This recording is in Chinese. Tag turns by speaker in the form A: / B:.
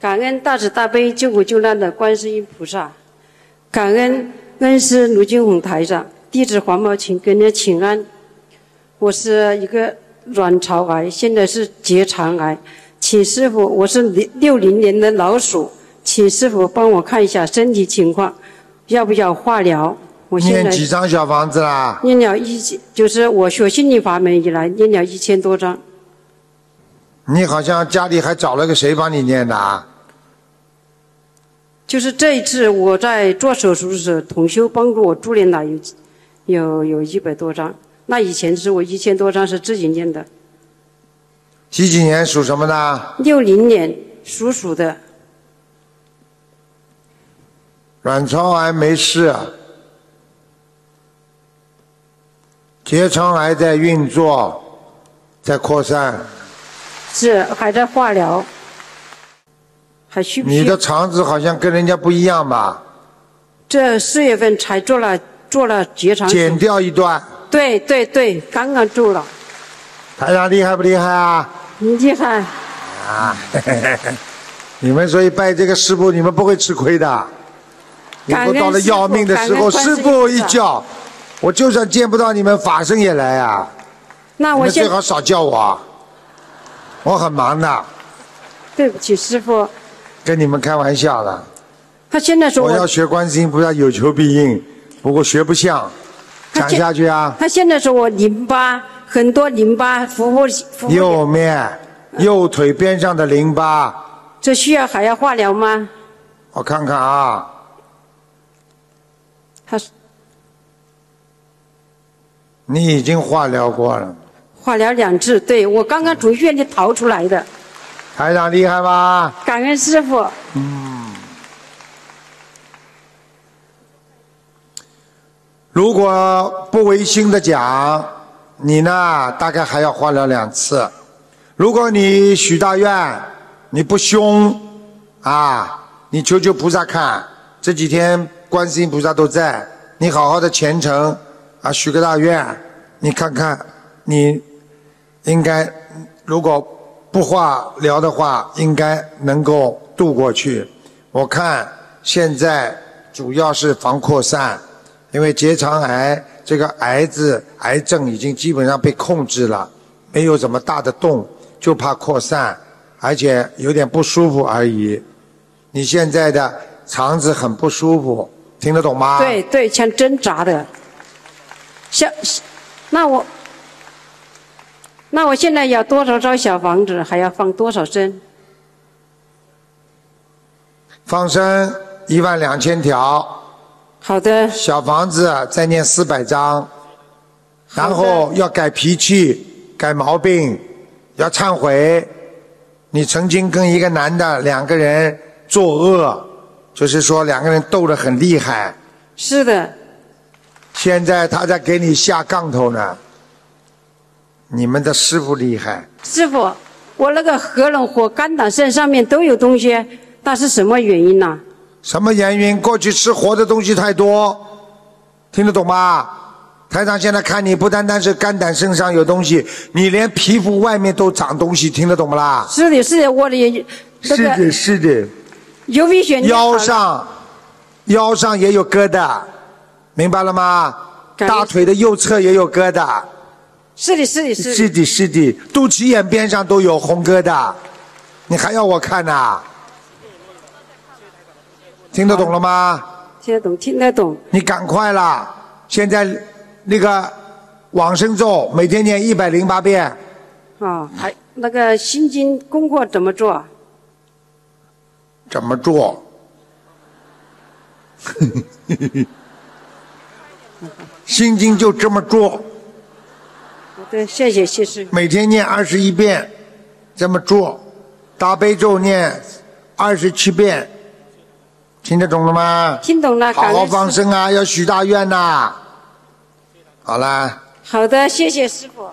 A: 感恩大慈大悲救苦救难的观世音菩萨，感恩恩师卢金红台长，弟子黄茂琴给您请安。我是一个卵巢癌，现在是结肠癌，请师傅，我是零六零年的老鼠，请师傅帮我看一下身体情况，要不要化疗？我现
B: 念
A: 在
B: 几张小房子啦？
A: 念了一千，就是我学心理法门以来念了一千多张。
B: 你好像家里还找了个谁帮你念的啊？
A: 就是这一次我在做手术的时候，同修帮助我助念了有有有一百多张。那以前是我一千多张是自己念的。
B: 几几年属什么的？
A: 六零年属鼠的，
B: 卵巢癌没事，结肠癌在运作，在扩散。
A: 是还在化疗，还需不需
B: 你的肠子好像跟人家不一样吧？
A: 这四月份才做了做了结肠
B: 剪掉一段。
A: 对对对，刚刚做了，
B: 台长厉害不厉害啊？
A: 你厉害。
B: 啊，你们所以拜这个师傅，你们不会吃亏的。以后到了要命的时候，师傅一叫，我就算见不到你们，法身也来啊。
A: 那我
B: 最好少叫我，我很忙的，
A: 对不起师傅，
B: 跟你们开玩笑的。
A: 他现在说
B: 我要学观世音菩萨有求必应，不过学不像。讲下去啊，
A: 他现在说我淋巴很多淋巴服不浮不
B: 右面右腿边上的淋巴，
A: 这需要还要化疗吗？
B: 我看看啊，
A: 他是
B: 你已经化疗过了，
A: 化疗两次，对我刚刚从医院里逃出来的，
B: 台长厉害吧？
A: 感恩师傅。
B: 嗯如果不违心的讲，你呢大概还要化疗两次。如果你许大愿，你不凶啊，你求求菩萨看，这几天观世音菩萨都在，你好好的虔诚啊，许个大愿，你看看你应该如果不化疗的话，应该能够度过去。我看现在主要是防扩散。因为结肠癌这个癌字癌症已经基本上被控制了，没有什么大的洞，就怕扩散，而且有点不舒服而已。你现在的肠子很不舒服，听得懂吗？
A: 对对，像针扎的。像，那我，那我现在要多少张小房子，还要放多少针？
B: 放生一万两千条，
A: 好的，
B: 小房子再念四百张，然后要改脾气、改毛病，要忏悔。你曾经跟一个男的两个人作恶，就是说两个人斗得很厉害。
A: 是的，
B: 现在他在给你下杠头呢。你们的师傅厉害，
A: 师傅，我那个喉咙和、肝胆肾上面都有东西，那是什么原因呢、
B: 什么原因？过去吃活的东西太多，听得懂吗？台长现在看你不单单是肝胆肾上有东西，你连皮肤外面都长东西，听得懂不啦？
A: 是的，是的，我的那
B: 是的，是的。
A: 有危险。
B: 腰上，腰上也有疙瘩，明白了吗？大腿的右侧也有疙瘩，
A: 是的，是的，是的。
B: 是的，是的，肚脐眼边上都有红疙瘩，你还要我看呐、听得懂了吗？
A: 听得懂，听得懂。
B: 你赶快啦！现在那个往生咒每天念一百零八遍，
A: 啊，还那个心经功课怎么做？
B: 怎么做？心经就这么做，
A: 好的，谢谢，谢谢。
B: 每天念二十一遍，这么做。大悲咒念二十七遍，听得懂了吗？
A: 听懂了，
B: 好好放生啊，要许大愿呐、好啦。
A: 好的，谢谢师傅。